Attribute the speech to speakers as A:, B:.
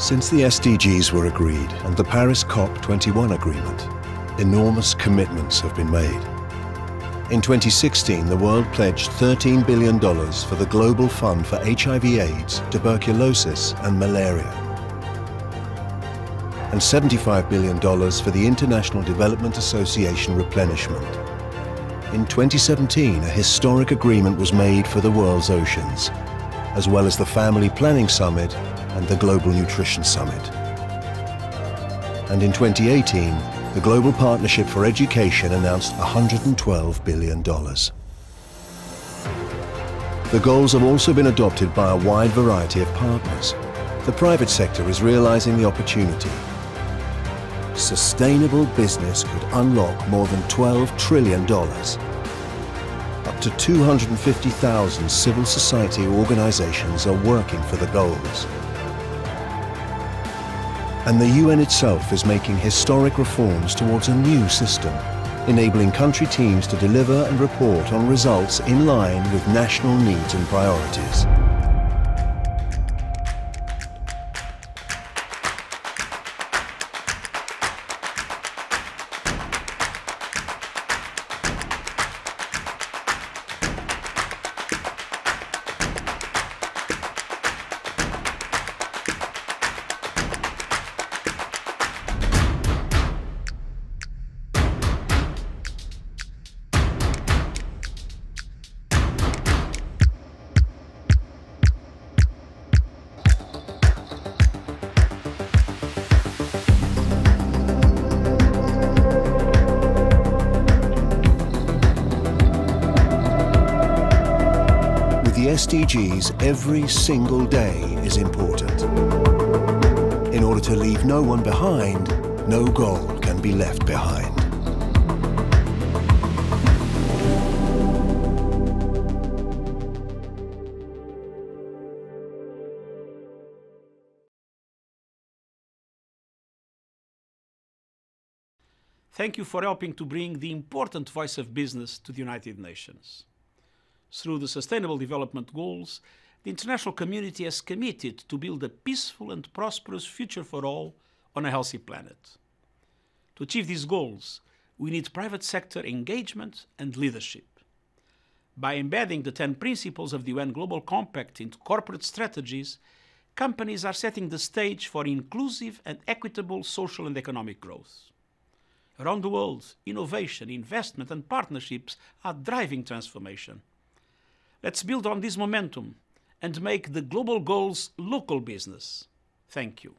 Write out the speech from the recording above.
A: Since the SDGs were agreed and the Paris COP21 agreement, enormous commitments have been made. In 2016, the world pledged $13 billion for the Global Fund for HIV AIDS, tuberculosis and malaria, and $75 billion for the International Development Association replenishment. In 2017, a historic agreement was made for the world's oceans, as well as the Family Planning Summit and the Global Nutrition Summit. And in 2018, the Global Partnership for Education announced $112 billion. The goals have also been adopted by a wide variety of partners. The private sector is realizing the opportunity. Sustainable business could unlock more than $12 trillion. Up to 250,000 civil society organizations are working for the goals and the UN itself is making historic reforms towards a new system, enabling country teams to deliver and report on results in line with national needs and priorities. The SDGs, every single day is important. In order to leave no one behind, no goal can be left behind.
B: Thank you for helping to bring the important voice of business to the United Nations. Through the Sustainable Development Goals, the international community has committed to build a peaceful and prosperous future for all on a healthy planet. To achieve these goals, we need private sector engagement and leadership. By embedding the 10 principles of the UN Global Compact into corporate strategies, companies are setting the stage for inclusive and equitable social and economic growth. Around the world, innovation, investment, and partnerships are driving transformation. Let's build on this momentum and make the global goals local business. Thank you.